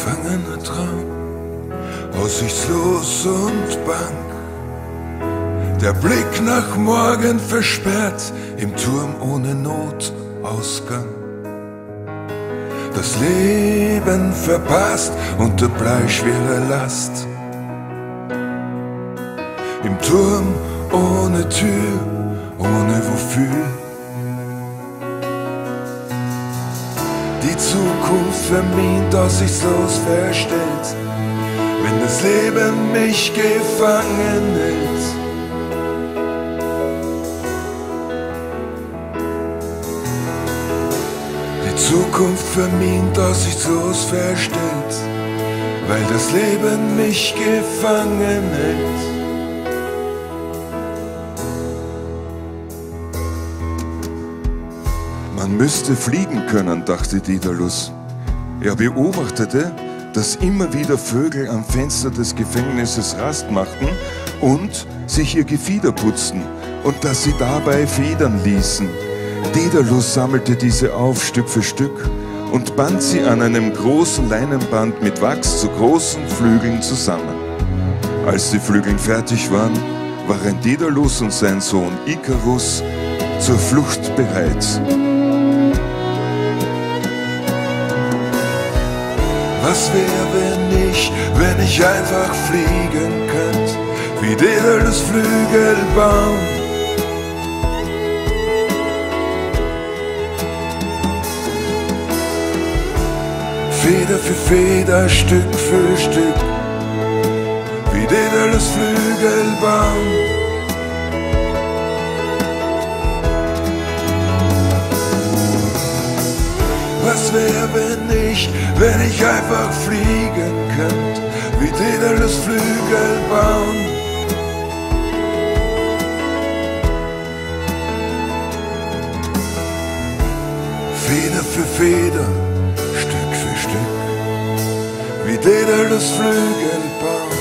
gefangener Traum, aussichtslos und bang. Der Blick nach morgen versperrt, im Turm ohne Notausgang. Das Leben verpasst unter bleischwerer Last. Im Turm ohne Tür, ohne wofür. Die Zukunft vermint, aussichtslos verstellt, wenn das Leben mich gefangen hält. Die Zukunft vermint, aussichtslos verstellt, weil das Leben mich gefangen hält. Man müsste fliegen können, dachte Daedalus. Er beobachtete, dass immer wieder Vögel am Fenster des Gefängnisses Rast machten und sich ihr Gefieder putzten und dass sie dabei Federn ließen. Daedalus sammelte diese auf Stück für Stück und band sie an einem großen Leinenband mit Wachs zu großen Flügeln zusammen. Als die Flügel fertig waren, waren Daedalus und sein Sohn Ikarus zur Flucht bereit. Was wäre, wenn ich, wenn ich einfach fliegen könnte, wie Daedalus Flügel bauen? Feder für Feder, Stück für Stück, wie Daedalus Flügel bauen. Wäre, wenn ich, wenn ich einfach fliegen könnte, wie Daedalus Flügel bauen? Feder für Feder, Stück für Stück, wie Daedalus Flügel bauen.